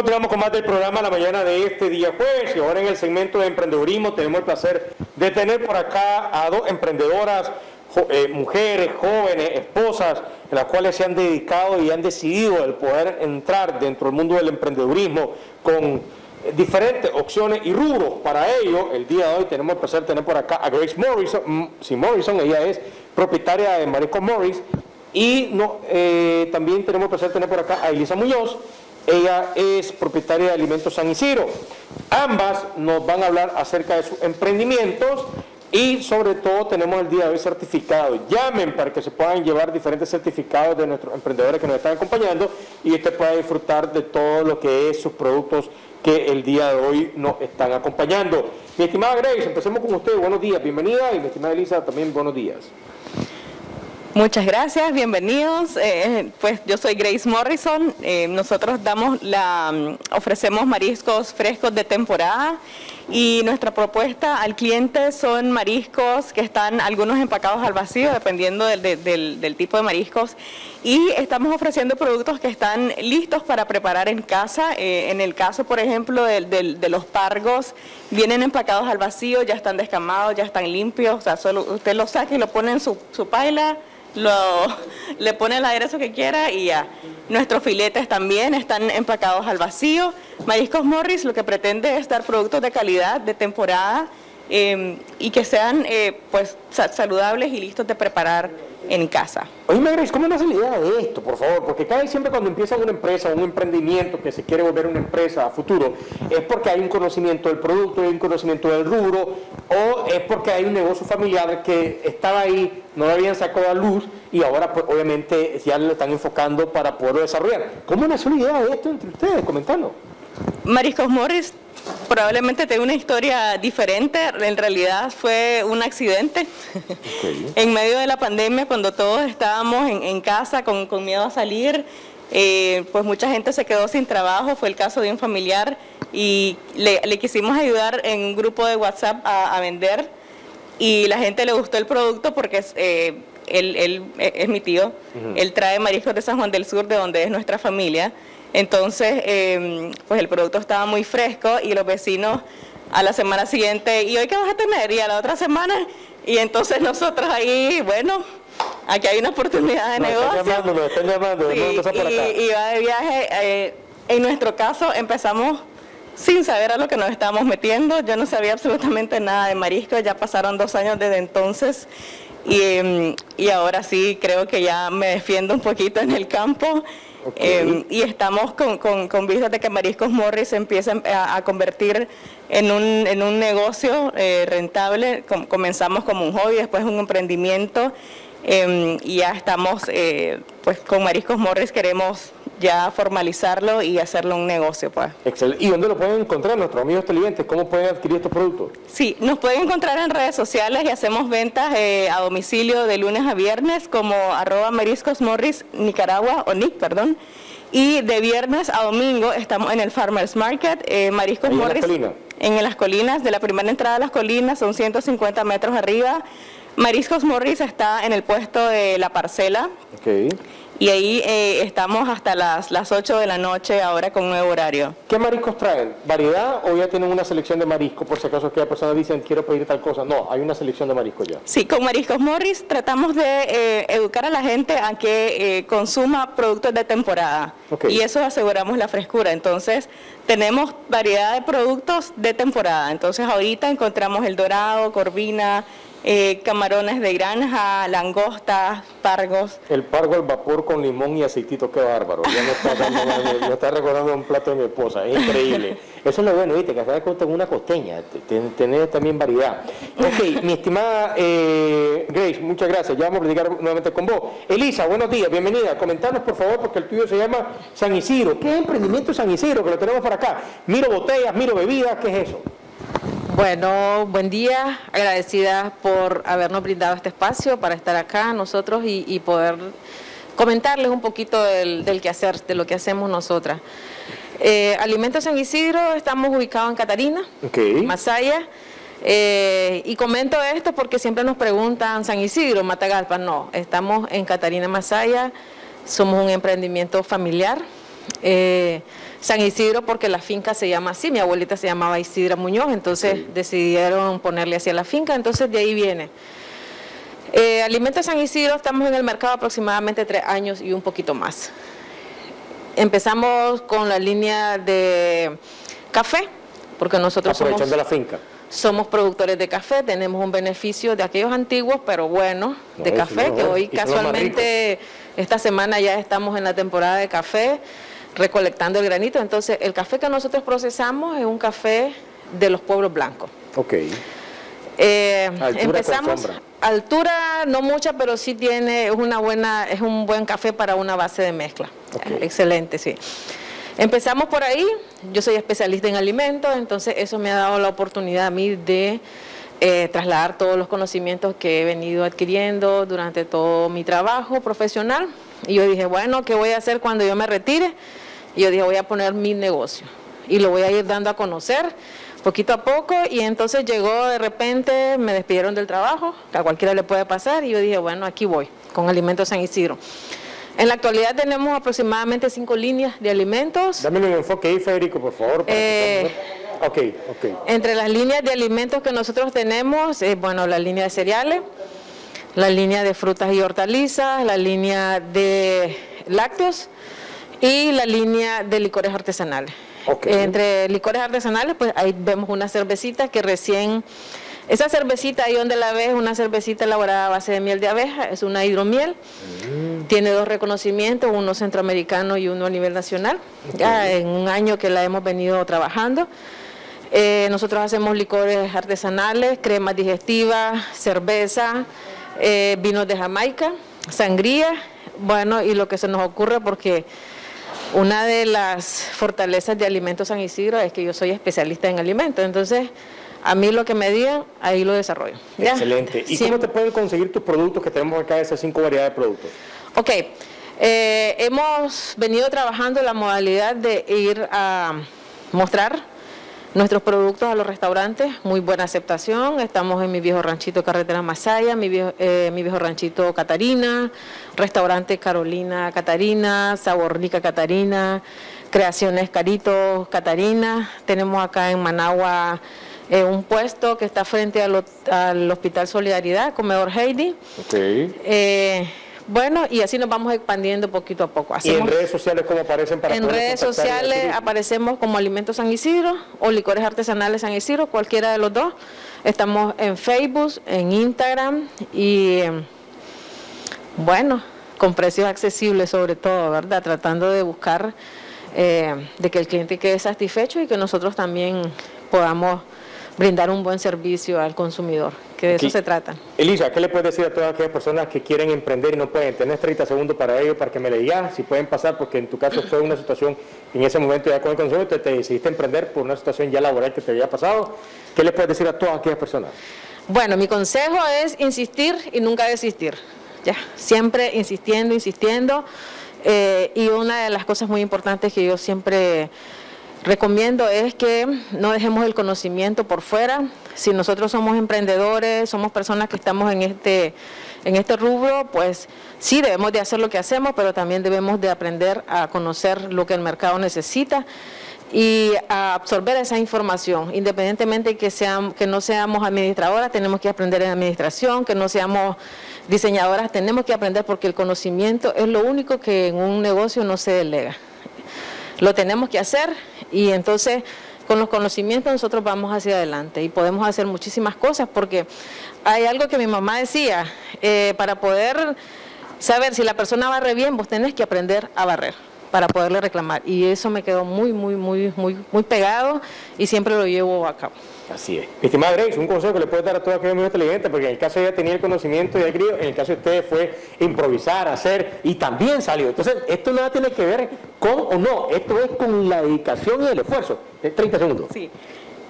Continuamos con más del programa la mañana de este día jueves y ahora en el segmento de emprendedurismo tenemos el placer de tener por acá a dos emprendedoras, eh, mujeres, jóvenes, esposas, en las cuales se han dedicado y han decidido el poder entrar dentro del mundo del emprendedurismo con diferentes opciones y rubros. Para ello, el día de hoy tenemos el placer de tener por acá a Grace Morrison, mm, sí, Morrison, ella es propietaria de Marisco Morris, y no, eh, también tenemos el placer de tener por acá a Elisa Muñoz, ella es propietaria de Alimentos San Isidro. Ambas nos van a hablar acerca de sus emprendimientos y sobre todo tenemos el día de hoy certificado. Llamen para que se puedan llevar diferentes certificados de nuestros emprendedores que nos están acompañando y usted pueda disfrutar de todo lo que es sus productos que el día de hoy nos están acompañando. Mi estimada Grace, empecemos con usted. Buenos días, bienvenida. Y mi estimada Elisa, también buenos días. Muchas gracias, bienvenidos. Eh, pues yo soy Grace Morrison. Eh, nosotros damos la, mm, ofrecemos mariscos frescos de temporada y nuestra propuesta al cliente son mariscos que están algunos empacados al vacío, dependiendo del, tipo de mariscos. Y estamos ofreciendo productos que están listos para preparar en casa. Eh, en el caso, por ejemplo, de, los pargos, vienen empacados al vacío, ya están descamados, ya están limpios. O sea, solo usted los saca y lo pone en su, su paila lo, le pone el aderezo que quiera y ya. Nuestros filetes también están empacados al vacío. Mariscos Morris lo que pretende es dar productos de calidad, de temporada em, y que sean eh, pues saludables y listos de preparar en casa. Oye, Grace, ¿cómo nace la idea de esto, por favor? Porque cada vez siempre cuando empieza una empresa, un emprendimiento que se quiere volver una empresa a futuro, es porque hay un conocimiento del producto, hay un conocimiento del rubro, o es porque hay un negocio familiar que estaba ahí, no lo habían sacado a luz y ahora pues, obviamente ya lo están enfocando para poderlo desarrollar. ¿Cómo nació la idea de esto entre ustedes? Comentando. Mariscos Morris probablemente tenga una historia diferente. En realidad fue un accidente. en medio de la pandemia, cuando todos estábamos en, casa con, miedo a salir, eh, pues mucha gente se quedó sin trabajo. Fue el caso de un familiar y le, quisimos ayudar en un grupo de WhatsApp a, vender y la gente le gustó el producto porque eh, él, es mi tío. Él trae mariscos de San Juan del Sur, de donde es nuestra familia. Entonces, em, pues el producto estaba muy fresco y los vecinos a la semana siguiente, ¿y hoy qué vas a tener? Y a la otra semana, y entonces nosotros ahí, bueno, aquí hay una oportunidad de negocio. Están llamando, están llamando, y, va de viaje. Eh, en nuestro caso empezamos sin saber a lo que nos estábamos metiendo. Yo no sabía absolutamente nada de marisco, ya pasaron dos años desde entonces. Y, em, y ahora sí creo que ya me defiendo un poquito en el campo. Em, y estamos con, con, vistas de que Mariscos Morris se empieza a, convertir en un, en un negocio eh, rentable. comenzamos como un hobby, después un emprendimiento. Em, y ya estamos, eh, pues con Mariscos Morris queremos ya formalizarlo y hacerlo un negocio. Pues. Excelente. ¿Y dónde lo pueden encontrar nuestros amigos televidentes? ¿Cómo pueden adquirir estos productos? Sí, nos pueden encontrar en redes sociales y hacemos ventas eh, a domicilio de lunes a viernes como arroba mariscos morris Nicaragua, o Nick, perdón. Y de viernes a domingo estamos en el Farmers Market, eh, Mariscos Morris. En, las en las colinas, de la primera entrada a las colinas, son 150 metros arriba. Mariscos Morris está en el puesto de la parcela. Okay y ahí eh, estamos hasta las, las 8 de la noche ahora con nuevo horario. ¿Qué mariscos traen? ¿Variedad o ya tienen una selección de mariscos por si acaso aquella persona dice quiero pedir tal cosa? No, hay una selección de mariscos ya. Sí, con Mariscos Morris tratamos de eh, educar a la gente a que eh, consuma productos de temporada y eso aseguramos la frescura. Entonces tenemos variedad de productos de temporada. Entonces ahorita encontramos el dorado, corvina, eh, camarones de granja, langostas, pargos. El pargo al vapor con limón y aceitito, qué bárbaro. Ya me está, recordando un plato de mi esposa, es increíble. Eso es lo bueno, viste, que acá con una costeña, tener también variedad. Ok, mi estimada eh, Grace, muchas gracias. Ya vamos a platicar nuevamente con vos. Elisa, buenos días, bienvenida. Comentanos, por favor, porque el tuyo se llama San Isidro. ¿Qué emprendimiento San Isidro? Que lo tenemos para acá. Miro botellas, miro bebidas, ¿qué es eso? Bueno, buen día, agradecida por habernos brindado este espacio para estar acá nosotros y, poder comentarles un poquito del, del quehacer, de lo que hacemos nosotras. Eh, Alimentos San Isidro, estamos ubicados en Catarina, Masaya. Eh, y comento esto porque siempre nos preguntan San Isidro, Matagalpa. No, estamos en Catarina Masaya, somos un emprendimiento familiar. Eh, San Isidro porque la finca se llama así, mi abuelita se llamaba Isidra Muñoz, entonces decidieron ponerle así a la finca, entonces de ahí viene. Eh, Alimentos San Isidro estamos en el mercado aproximadamente tres años y un poquito más. Empezamos con la línea de café, porque nosotros Aprovechando somos, la finca. somos productores de café, tenemos un beneficio de aquellos antiguos, pero bueno, de café, que hoy casualmente esta semana ya estamos en la temporada de café, recolectando el granito. Entonces, el café que nosotros procesamos es un café de los pueblos blancos. Ok. Eh, Altura empezamos altura no mucha, pero sí tiene es una buena es un buen café para una base de mezcla. Excelente, sí. Empezamos por ahí. Yo soy especialista en alimentos, entonces eso me ha dado la oportunidad a mí de eh, trasladar todos los conocimientos que he venido adquiriendo durante todo mi trabajo profesional. Y yo dije, bueno, ¿qué voy a hacer cuando yo me retire? Y yo dije, voy a poner mi negocio y lo voy a ir dando a conocer poquito a poco y entonces llegó de repente, me despidieron del trabajo, que a cualquiera le puede pasar y yo dije, bueno, aquí voy, con Alimentos San Isidro. En la actualidad tenemos aproximadamente cinco líneas de alimentos. Dame un enfoque ahí, Federico, por favor. que Eh, ok. Entre las líneas de alimentos que nosotros tenemos, eh, bueno, la línea de cereales, la línea de frutas y hortalizas, la línea de lácteos y la línea de licores artesanales. Entre licores artesanales, pues ahí vemos una cervecita que recién, esa cervecita ahí donde la ves, es una cervecita elaborada a base de miel de abeja, es una hidromiel, tiene dos reconocimientos, uno centroamericano y uno a nivel nacional, ya en un año que la hemos venido trabajando. Eh, nosotros hacemos licores artesanales, cremas digestivas, cerveza, eh, vinos de Jamaica, sangría, bueno, y lo que se nos ocurre porque una de las fortalezas de Alimentos San Isidro es que yo soy especialista en alimentos, entonces a mí lo que me digan, ahí lo desarrollo. ¿ya? Excelente. ¿Y Siempre- cómo te pueden conseguir tus productos que tenemos acá, esas cinco variedades de productos? Ok, eh, hemos venido trabajando la modalidad de ir a mostrar nuestros productos a los restaurantes, muy buena aceptación. Estamos en mi viejo ranchito Carretera Masaya, mi viejo, eh, mi viejo ranchito Catarina, restaurante Carolina Catarina, Sabor Rica Catarina, Creaciones Caritos Catarina. Tenemos acá en Managua eh, un puesto que está frente al, Hospital Solidaridad, Comedor Heidi. Ok. Eh, bueno, y así nos vamos expandiendo poquito a poco. ¿Y en Hacemos- redes sociales cómo aparecen para en redes sociales aparecemos como Alimentos San Isidro o Licores Artesanales San Isidro, cualquiera de los dos. Estamos en Facebook, en Instagram y eh, bueno, con precios accesibles sobre todo, ¿verdad? Tratando de buscar eh, de que el cliente quede satisfecho y que nosotros también podamos brindar un buen servicio al consumidor, que de Aquí. eso se trata. Elisa, ¿qué le puedes decir a todas aquellas personas que quieren emprender y no pueden? Tenés 30 segundos para ello, para que me le digas si pueden pasar, porque en tu caso fue una situación, en ese momento ya con el consejo, te, te decidiste emprender por una situación ya laboral que te había pasado. ¿Qué le puedes decir a todas aquellas personas? Bueno, mi consejo es insistir y nunca desistir. Ya, siempre insistiendo, insistiendo. Eh, y una de las cosas muy importantes que yo siempre recomiendo es que no dejemos el conocimiento por fuera. Si nosotros somos emprendedores, somos personas que estamos en este, en este rubro, pues sí debemos de hacer lo que hacemos, pero también debemos de aprender a conocer lo que el mercado necesita y a absorber esa información, independientemente que, sean, que no seamos administradoras, tenemos que aprender en administración, que no seamos diseñadoras, tenemos que aprender porque el conocimiento es lo único que en un negocio no se delega. Lo tenemos que hacer y entonces con los conocimientos nosotros vamos hacia adelante y podemos hacer muchísimas cosas porque hay algo que mi mamá decía, eh, para poder saber si la persona barre bien, vos tenés que aprender a barrer para poderle reclamar. Y eso me quedó muy, muy, muy, muy, muy pegado y siempre lo llevo a cabo. Así es. Mi estimada Grace, un consejo que le puedes dar a todas aquellas mujeres inteligentes, porque en el caso de ella tenía el conocimiento y adquirido, en el caso de ustedes fue improvisar, hacer, y también salió. Entonces, esto nada tiene que ver con o no, esto es con la dedicación y el esfuerzo. Eh, 30 segundos. Sí,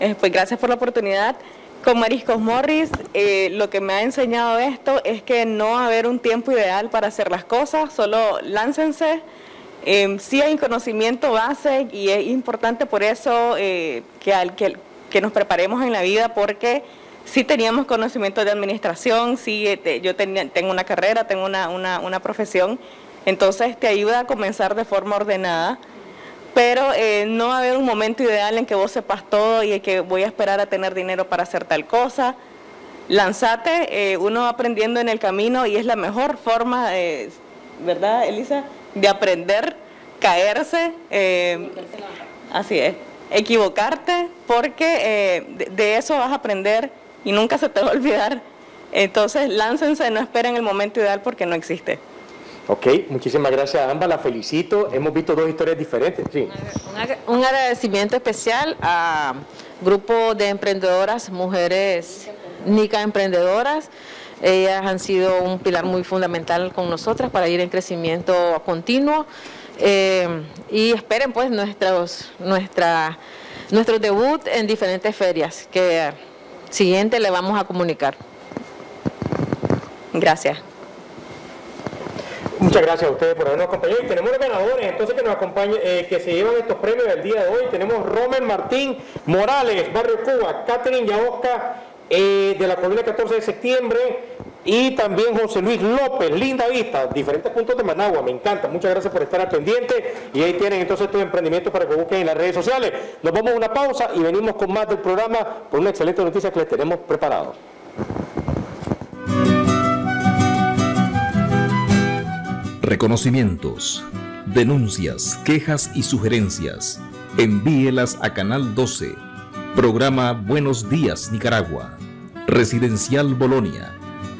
Eh, pues gracias por la oportunidad. Con Mariscos Morris, eh, lo que me ha enseñado esto es que no va a haber un tiempo ideal para hacer las cosas, solo láncense. Eh, sí hay conocimiento base y es importante por eso eh, que, al, que, nos preparemos en la vida porque sí teníamos conocimiento de administración, sí eh, yo tenía- tengo una carrera, tengo una, una, una profesión, entonces te ayuda a comenzar de forma ordenada pero eh, no va a haber un momento ideal en que vos sepas todo y que voy a esperar a tener dinero para hacer tal cosa. Lanzate, eh, uno va aprendiendo en el camino y es la mejor forma, ¿verdad, Elisa? De aprender, caerse. Eh, así es, equivocarte, porque de eso vas a aprender y nunca se te va a olvidar. Entonces, láncense, no esperen el momento ideal porque no existe. Ok, muchísimas gracias a ambas, la felicito. Hemos visto dos historias diferentes. Sí. Un agradecimiento especial a grupo de emprendedoras, mujeres NICA emprendedoras. Ellas han sido un pilar muy fundamental con nosotras para ir en crecimiento continuo. Eh, y esperen pues nuestros, nuestra, nuestro debut en diferentes ferias que siguiente le vamos a comunicar. Gracias. Muchas gracias a ustedes por habernos acompañado. Y tenemos los ganadores entonces que nos acompañen, eh, que se llevan estos premios del día de hoy. Tenemos Romer Martín Morales, Barrio Cuba, Catherine Yaosca eh, de la colonia 14 de septiembre y también José Luis López, linda vista, diferentes puntos de Managua, me encanta, muchas gracias por estar al pendiente y ahí tienen entonces estos emprendimientos para que busquen en las redes sociales. Nos vamos a una pausa y venimos con más del programa por una excelente noticia que les tenemos preparado. Reconocimientos, denuncias, quejas y sugerencias. Envíelas a Canal 12. Programa Buenos Días Nicaragua. Residencial Bolonia.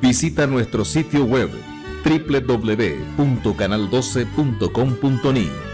Visita nuestro sitio web www.canal12.com.ni.